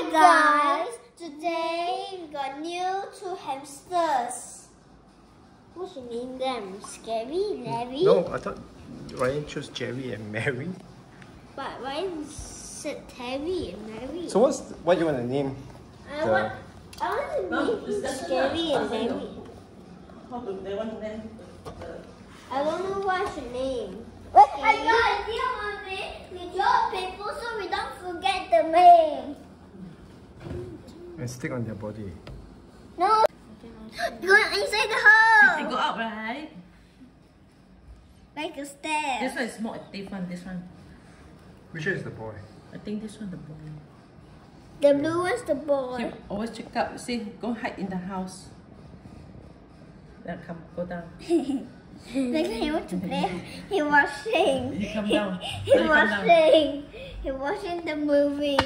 Hi guys! Today we got new two hamsters. What should we name them? Scary, Larry? No, I thought Ryan chose Jerry and Mary. But Ryan said Terry and Mary. So what's what do you want to name? I the- want, I want to No, name it's him just Scary and not- doesn't Larry. How do oh, they want to name I don't know what I should name. I got idea, mommy. We draw people so we don't forget the name. And stick on their body. No. Go inside the They hole. go out, right? Like a stairs. This one is more active one, this one. Which one is the boy? I think this one the boy. The blue one's the See, boy. always check out. See, go hide in the house. Then come, go down. Like he wants to play. He watching. He come down. He He come down. watching. He watching the movie.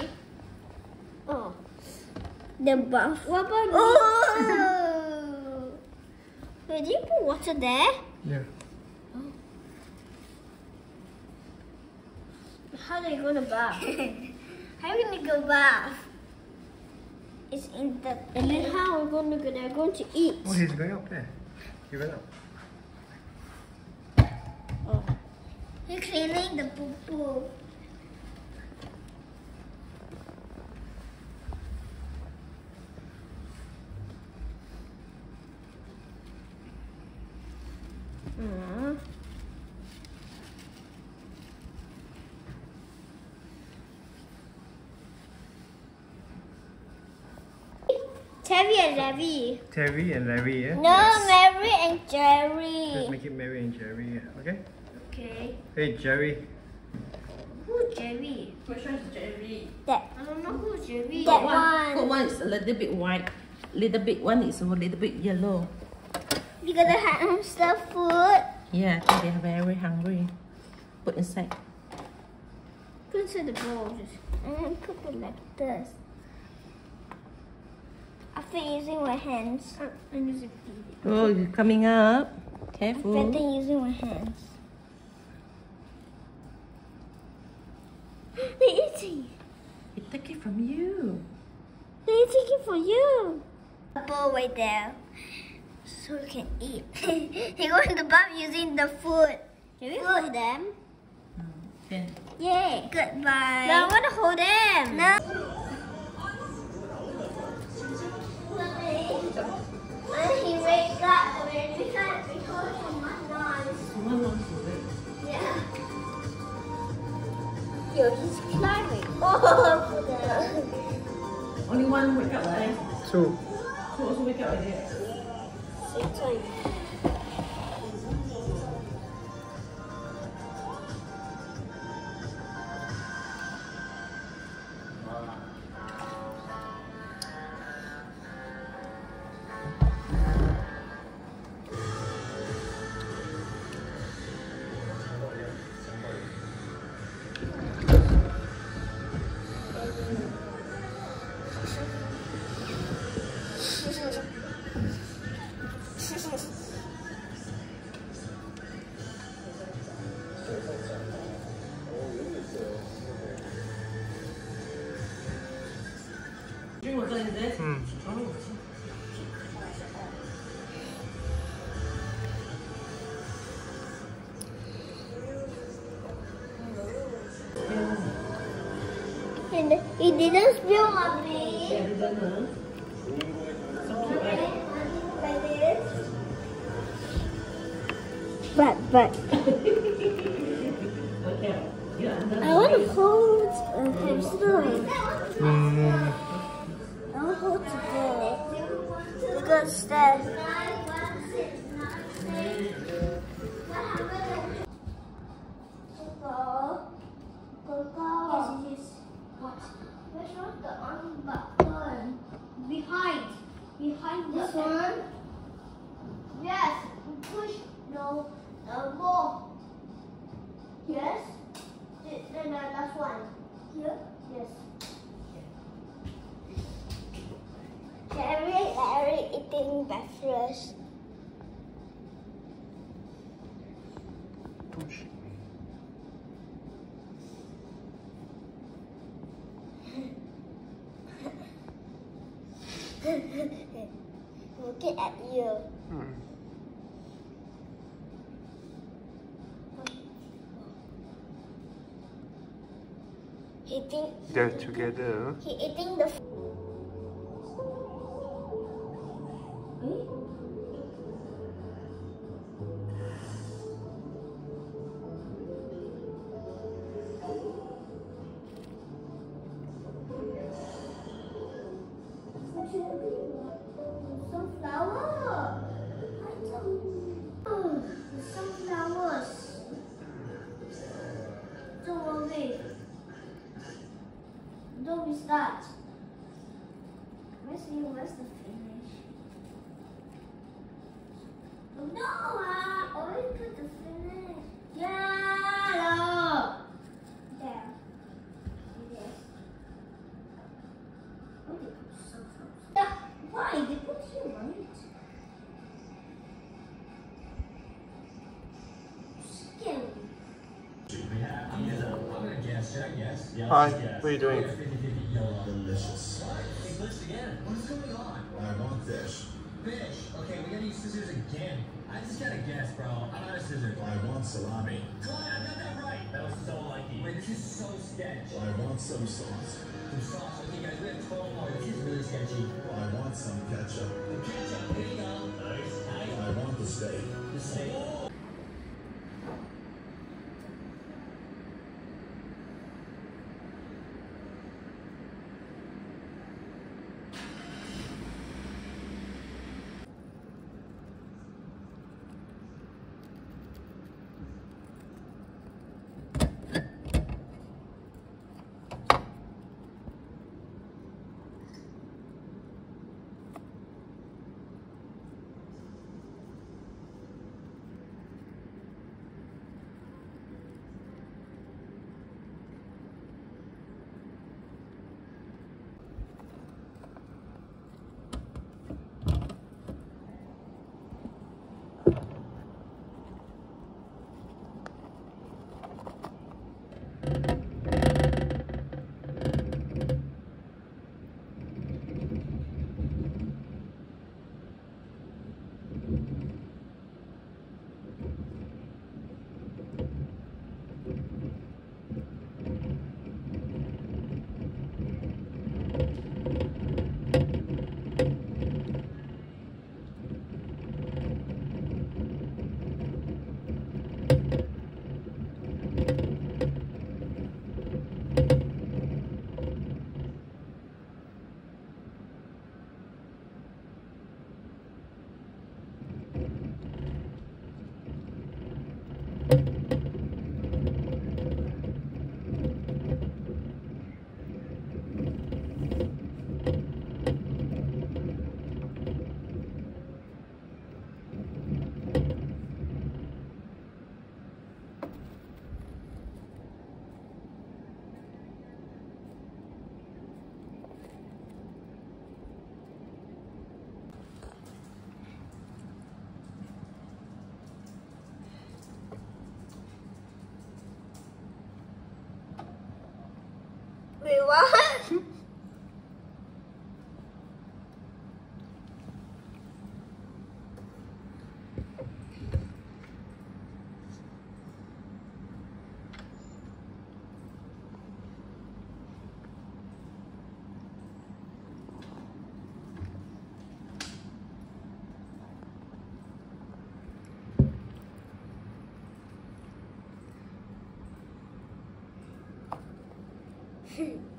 Oh. The buff. What about Oh. Wait, did you put water there? Yeah. Oh. How do you go to bath? how are you gonna go bath? It's in the. And then how are we gonna go there? Going to eat. Oh, he's going up there. He went up. Oh. You're cleaning the poo poo. Mm. Terry and Larry. Terry and Larry, yeah? No, Mary and Jerry. Let's Jerry. make it Mary and Jerry, yeah. Okay? Okay. Hey, Jerry. Who's Jerry? Which one is Jerry? That. I don't know who's Jerry. Got That one. Got one. one is a little bit white. Little bit one is a little bit yellow. You got the hamster food. Yeah, I think they are very hungry. Put inside. Put inside the bowl. Just, and then put it like this. After using my hands. I'm using feet. Oh, you're coming up. Careful. Better using my hands. They're eating. He take it from you. They're taking from you. A bowl right there. So you can eat. they go in the bath using the food. Can we hold them? Yeah. Yay. Goodbye. No, I want to hold them. No. Up, when we try to record him noise. Yeah. Yo, he's climbing. Oh, Only one wake up, right? Two. Two also wake up already. Same time. Drink water in there. Hmm. Oh. And he didn't spill on me. Yeah, they don't know. So cute, right? Like this. But, but, Okay. Yeah, under I want to hold this one? Yes. Push. No. No more. Yes. Then the last one. Here? Yes. Jerry, Larry eating breakfast. push. Looking at you. Hmm. He think They're together. he eating the. Don't be start. Where's the where's the finish? Oh, no, I always put the finish. Yellow. There. There. Oh, they put sunflowers. Yeah, why? They put here, right? Scary. I'm gonna guess. Should I guess? Yeah, Hi, let's what are you doing? 50-50 yellow. Delicious. What? Hey, glitched again. What is going on? I want fish. Fish. Okay, we gotta use scissors again. I just gotta guess, bro. I'm out of scissors. I want salami. Come on, I got that right. That was so lucky. Wait, this is so sketch. I want some sauce. Some sauce. Okay, guys, we have 12 more. This is really sketchy. I want some ketchup. The ketchup. Here you go. Nice. Nice. I want the steak. The steak. Hmm.